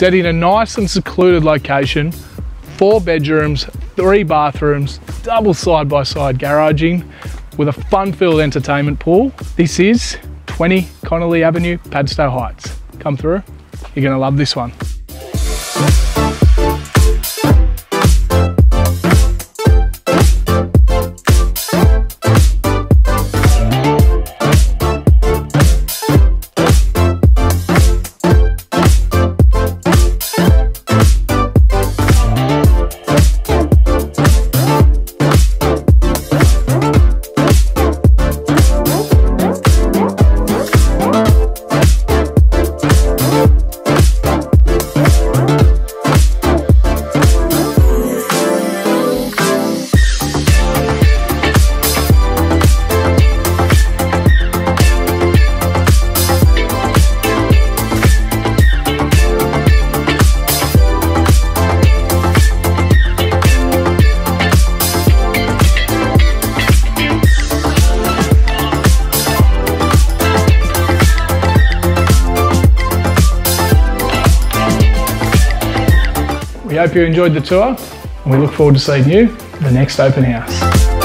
set in a nice and secluded location, four bedrooms, three bathrooms, double side-by-side garaging with a fun-filled entertainment pool. This is 20 Connolly Avenue, Padstow Heights. Come through, you're gonna love this one. We hope you enjoyed the tour and we look forward to seeing you at the next open house.